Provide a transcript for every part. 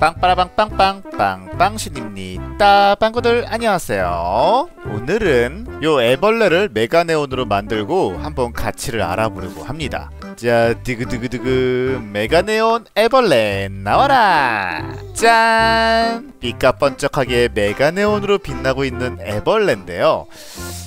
빵빠라빵빵빵 빵빵신입니다. 빵구들 안녕하세요. 오늘은 요 애벌레를 메가네온으로 만들고 한번 가치를 알아보려고 합니다. 자 드그드그드그 메가네온 애벌레 나와라! 짠! 삐까번쩍하게 메가네온으로 빛나고 있는 애벌레인데요.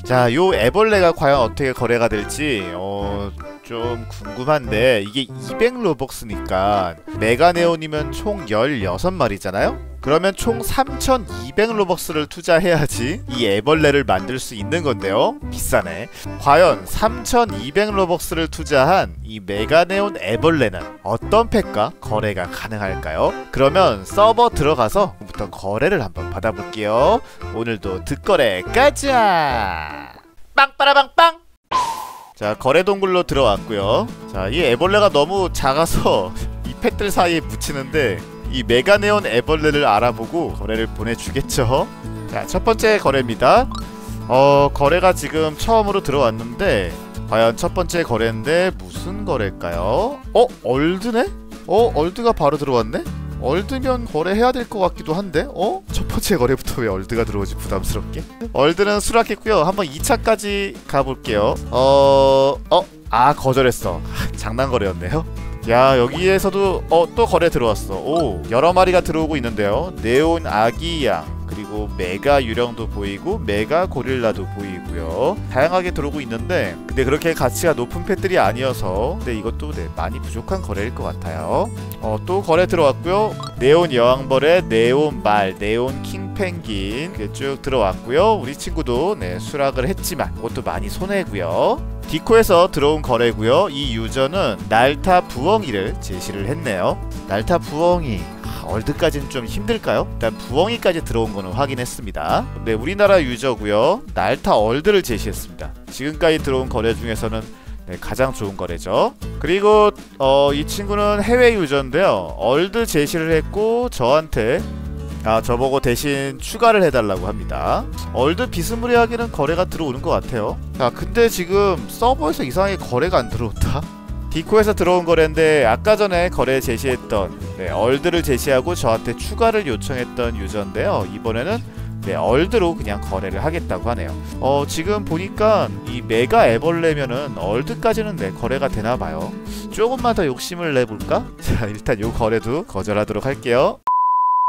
자 요 애벌레가 과연 어떻게 거래가 될지 어... 좀 궁금한데 이게 200 로벅스니까 메가네온이면 총 16마리잖아요? 그러면 총 3200 로벅스를 투자해야지 이 애벌레를 만들 수 있는 건데요 비싸네 과연 3200 로벅스를 투자한 이 메가네온 애벌레는 어떤 팩과 거래가 가능할까요? 그러면 서버 들어가서 부터 거래를 한번 받아볼게요 오늘도 득거래 가자 빵빠라빵빵 자 거래 동굴로 들어왔고요 자 이 애벌레가 너무 작아서 이 팩들 사이에 묻히는데 이 메가네온 애벌레를 알아보고 거래를 보내주겠죠 자 첫번째 거래입니다 어 거래가 지금 처음으로 들어왔는데 과연 첫번째 거래인데 무슨 거래일까요? 어? 얼드네? 어? 얼드가 바로 들어왔네? 얼드면 거래해야 될 것 같기도 한데 어? 첫 번째 거래부터 왜 얼드가 들어오지? 부담스럽게? 얼드는 수락했고요. 한번 2차까지 가볼게요. 어... 어? 아 거절했어. 장난 거래였네요. 야 여기에서도 어 또 거래 들어왔어. 오 여러 마리가 들어오고 있는데요. 네온 아기양 그리고 메가 유령도 보이고 메가 고릴라도 보이고요. 다양하게 들어오고 있는데 근데 그렇게 가치가 높은 펫들이 아니어서 근데 이것도 네, 많이 부족한 거래일 것 같아요. 어, 또 거래 들어왔고요. 네온 여왕벌의 네온 말 네온 킹펭귄 쭉 들어왔고요. 우리 친구도 네 수락을 했지만 그것도 많이 손해고요. 디코에서 들어온 거래고요. 이 유저는 날타 부엉이를 제시를 했네요. 날타 부엉이 얼드까지는 좀 힘들까요? 일단 부엉이까지 들어온 거는 확인했습니다. 네, 우리나라 유저고요. 날타 얼드를 제시했습니다. 지금까지 들어온 거래 중에서는 네, 가장 좋은 거래죠. 그리고 어, 이 친구는 해외 유저인데요. 얼드 제시를 했고 저한테 아 저보고 대신 추가를 해달라고 합니다 얼드 비스무리하게는 거래가 들어오는 것 같아요 자 근데 지금 서버에서 이상하게 거래가 안 들어온다 디코에서 들어온 거래인데 아까 전에 거래 제시했던 네, 얼드를 제시하고 저한테 추가를 요청했던 유저인데요. 이번에는 네, 얼드로 그냥 거래를 하겠다고 하네요. 어 지금 보니까 이 메가 애벌레면은 얼드까지는 네, 거래가 되나봐요. 조금만 더 욕심을 내볼까? 자 일단 요 거래도 거절하도록 할게요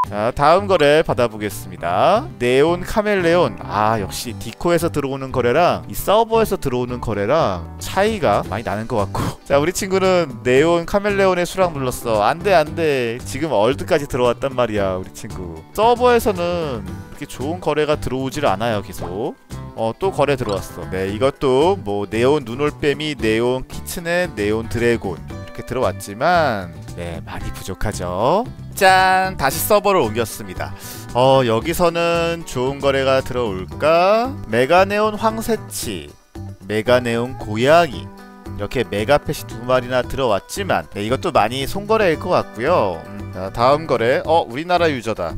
자 다음 거래 받아보겠습니다. 네온 카멜레온. 아 역시 디코에서 들어오는 거래랑 이 서버에서 들어오는 거래랑 차이가 많이 나는 것 같고. 자 우리 친구는 네온 카멜레온의 수락 눌렀어. 안돼 안돼. 지금 얼드까지 들어왔단 말이야 우리 친구. 서버에서는 그렇게 좋은 거래가 들어오질 않아요 계속. 어 또 거래 들어왔어. 네 이것도 뭐 네온 눈올빼미 네온 키츠네 네온 드래곤 이렇게 들어왔지만 네 많이 부족하죠 짠 다시 서버를 옮겼습니다. 어 여기서는 좋은 거래가 들어올까? 메가네온 황새치 메가네온 고양이. 이렇게 메가펫이 두 마리나 들어왔지만 네, 이것도 많이 손거래일 것 같고요. 음, 자 다음 거래. 어 우리나라 유저다.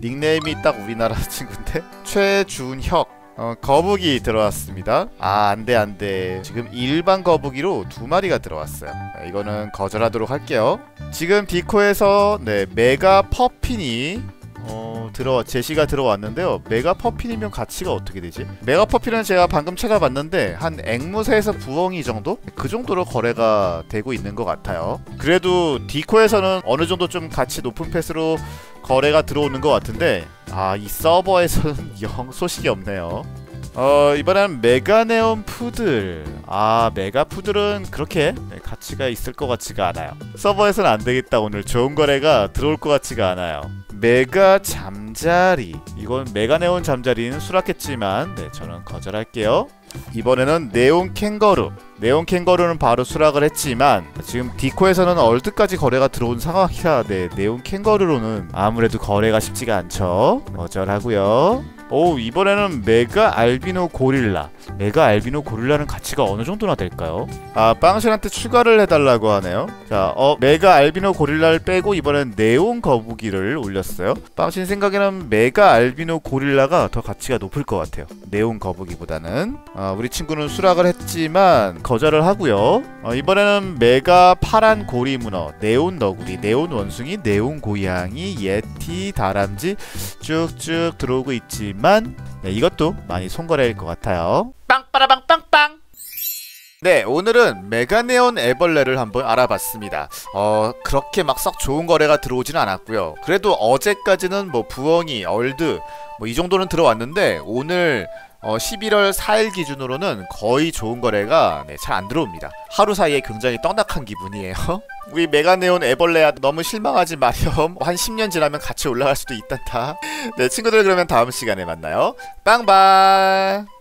닉네임이 딱 우리나라 친구인데? 최준혁 어, 거북이 들어왔습니다. 아, 안 돼, 안 돼. 지금 일반 거북이로 두 마리가 들어왔어요. 자, 이거는 거절하도록 할게요. 지금 디코에서, 네, 메가 퍼핀이, 어, 들어, 제시가 들어왔는데요. 메가 퍼핀이면 가치가 어떻게 되지? 메가 퍼핀은 제가 방금 찾아봤는데, 한 앵무새에서 부엉이 정도? 그 정도로 거래가 되고 있는 것 같아요. 그래도 디코에서는 어느 정도 좀 가치 높은 패스로 거래가 들어오는 것 같은데 아 이 서버에서는 영 소식이 없네요. 어 이번엔 메가네온 푸들. 아 메가푸들은 그렇게 네, 가치가 있을 것 같지가 않아요. 서버에서는 안되겠다. 오늘 좋은 거래가 들어올 것 같지가 않아요. 메가 잠자리. 이건 메가네온 잠자리는 수락했지만 네 저는 거절할게요. 이번에는 네온 캥거루 네온 캥거루는 바로 수락을 했지만 지금 디코에서는 얼드까지 거래가 들어온 상황이라 네 네온 캥거루로는 아무래도 거래가 쉽지가 않죠. 거절하고요 오 이번에는 메가 알비노 고릴라. 메가 알비노 고릴라는 가치가 어느 정도나 될까요? 아 빵신한테 추가를 해달라고 하네요. 자어 메가 알비노 고릴라를 빼고 이번엔 네온 거북이를 올렸어요. 빵신 생각에는 메가 알비노 고릴라가 더 가치가 높을 것 같아요. 네온 거북이보다는. 아, 우리 친구는 수락을 했지만 거절을 하고요. 어, 이번에는 메가 파란 고리 문어 네온 너구리 네온 원숭이 네온 고양이 예티 다람쥐 쭉쭉 들어오고 있지 만 네, 이것도 많이 손거래일 것 같아요. 빵빠라빵 빵빵. 네, 오늘은 메가네온 애벌레를 한번 알아봤습니다. 어, 그렇게 막 썩 좋은 거래가 들어오지는 않았고요. 그래도 어제까지는 뭐 부엉이, 얼드 뭐 이 정도는 들어왔는데 오늘 어, 11월 4일 기준으로는 거의 좋은 거래가 네, 잘 안 들어옵니다. 하루 사이에 굉장히 떡락한 기분이에요. 우리 메가네온 애벌레야 너무 실망하지 마렴. 한 10년 지나면 같이 올라갈 수도 있단다. 네, 친구들 그러면 다음 시간에 만나요. 빵빵!